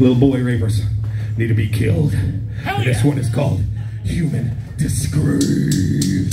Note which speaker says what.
Speaker 1: Little boy ravers need to be killed.
Speaker 2: Hell
Speaker 1: yeah. This one is called Human Disgrace.